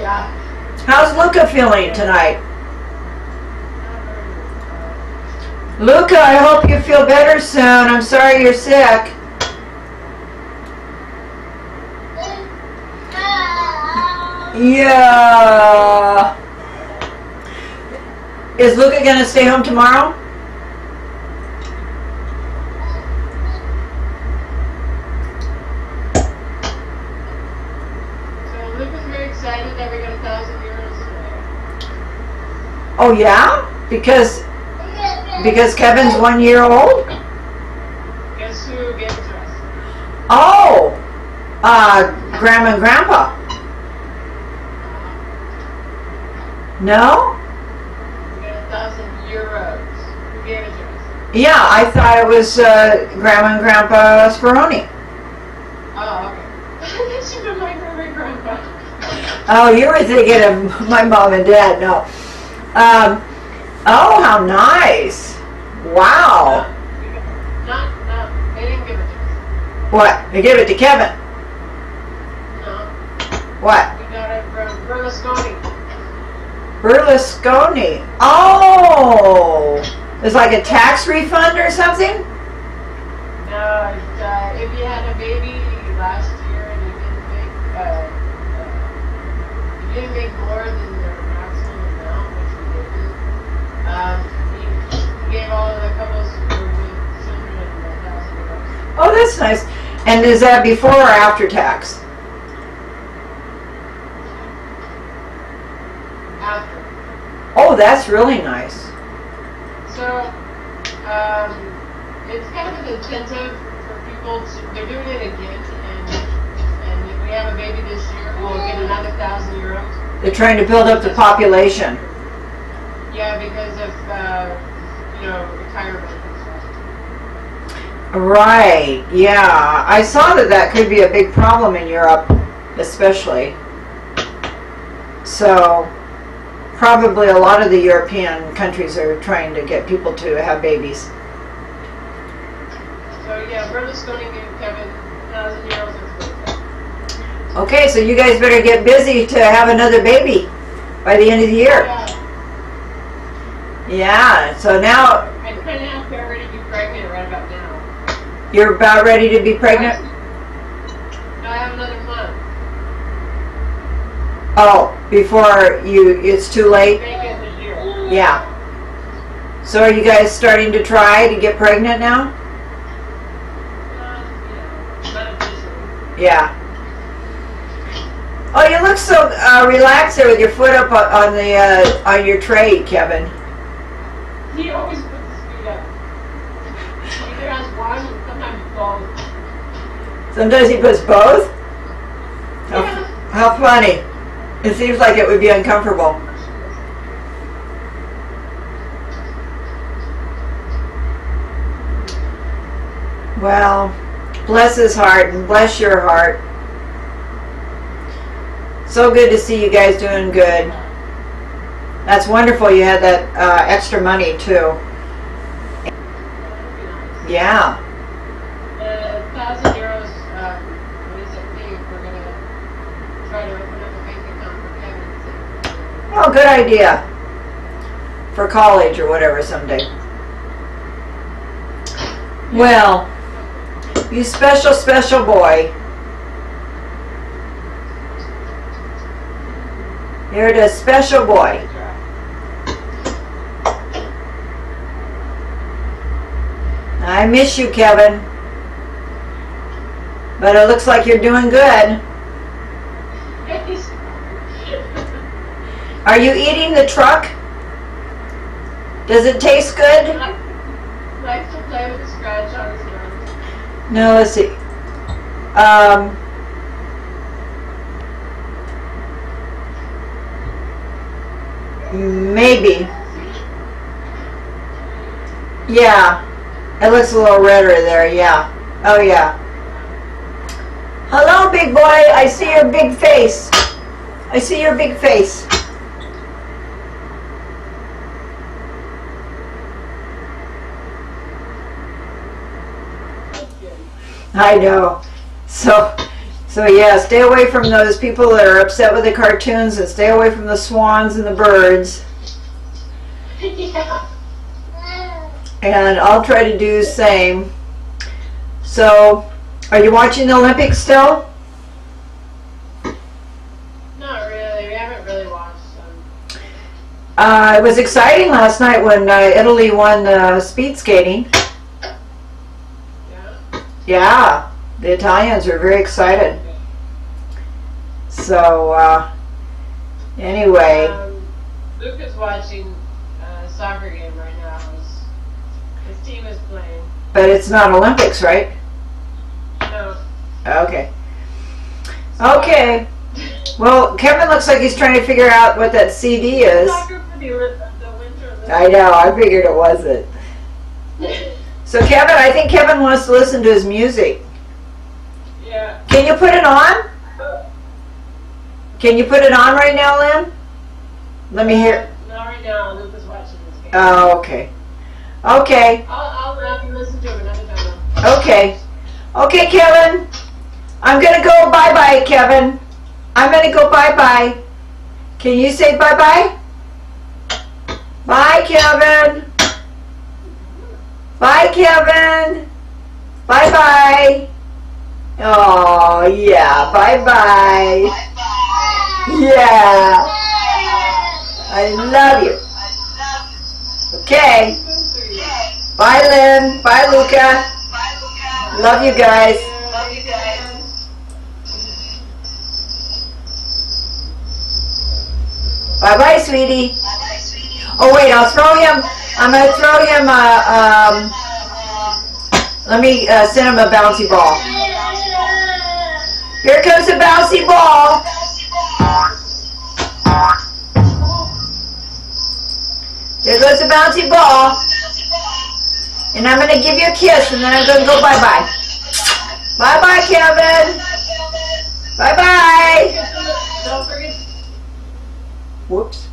Yeah. How's Luca feeling tonight? Luca, I hope you feel better soon. I'm sorry you're sick. Yeah. Is Luca gonna stay home tomorrow? So Luke is very excited that we got a thousand euros today. Oh yeah? Because because Kevin's one year old? Guess who gave it to us? Oh, uh, Grandma and Grandpa. No? We a thousand euros. Who gave it to us? Yeah, I thought it was uh, Grandma and Grandpa Speroni. Oh, okay. have been my great grandpa. Oh, you were thinking of my mom and dad. No. Um, oh, how nice. Wow. Not, no, they didn't give it to us. What? They gave it to Kevin. No, What? we got it from Berlusconi. Berlusconi. Oh, it's like a tax refund or something? No, uh, if you had a baby last year and you didn't make, uh, uh, you didn't make more than the maximum amount, which we didn't, um, he, he gave all the couples who were with children a thousand euros. Oh, that's nice. And is that before or after tax? After. Oh, that's really nice. So, um, it's kind of an incentive for people to, they're doing it again, and, and if we have a baby this year, we'll get another thousand euros. They're trying to build up the population. Yeah, because of, uh, you know, retirement. Right, yeah. I saw that that could be a big problem in Europe, especially. So, probably a lot of the European countries are trying to get people to have babies. So, yeah, Berlusconi gave Kevin a thousand euros as. Okay, so you guys better get busy to have another baby by the end of the year. Yeah, Yeah, so now I of am ready to be pregnant right about now. you're about ready to be pregnant? No, I have another month. Oh, before you, it's too late? Make it this year. Yeah. So are you guys starting to try to get pregnant now? Uh, not. Yeah. Oh, you look so uh, relaxed there with your foot up on on the uh, on your tray, Kevin. He always puts his feet up. Either has one, sometimes both. Sometimes he puts both. How, Yeah. how funny! It seems like it would be uncomfortable. Well, bless his heart and bless your heart. So good to see you guys doing good. That's wonderful you had that uh, extra money too. Yeah. The thousand euros, what is it, we're gonna try to open up a bank account for Kevin. Oh, good idea. For college or whatever someday. Well, you special, special boy. You're the special boy. I miss you, Kevin. But it looks like you're doing good. Are you eating the truck? Does it taste good? Likes to play with scratch on his nose. No, let's see. Um, maybe. Yeah. It looks a little redder there, yeah. Oh, yeah. Hello, big boy. I see your big face. I see your big face. I know. So, So yeah, stay away from those people that are upset with the cartoons and stay away from the swans and the birds. yeah. And I'll try to do the same. So, are you watching the Olympics still? Not really. We haven't really watched them. Uh, it was exciting last night when uh, Italy won uh, speed skating. Yeah. Yeah, the Italians are very excited. So, uh, anyway, Um, Luke is watching a soccer game right now. Team is playing. but it's not Olympics, right? No. Okay. Okay. Well, Kevin looks like he's trying to figure out what that CD is. Soccer for the, the winter I know, I figured it wasn't. So, Kevin, I think Kevin wants to listen to his music. yeah. Can you put it on? Can you put it on right now, Lynn? Let me hear. Not right now. Luke is watching this game. Oh, okay. Okay, I'll, I'll let you listen to another time. okay. Okay, Kevin. I'm gonna go bye bye, Kevin. I'm gonna go bye bye. Can you say bye bye? Bye, Kevin. Bye, Kevin. Bye bye. Oh, yeah. Bye bye. Yeah. I love you. Okay. Bye, Lynn. Bye, Luca. Bye, Luca. Love you guys. Love you guys. Bye bye, sweetie. Bye bye, sweetie. Oh, wait, I'll throw him. I'm to throw him a. Um, let me uh, send him a bouncy ball. Here comes a bouncy ball. There goes a bouncy ball. And I'm going to give you a kiss and then I'm going to go bye bye. Bye bye, Kevin. Bye bye. Don't forget Whoops.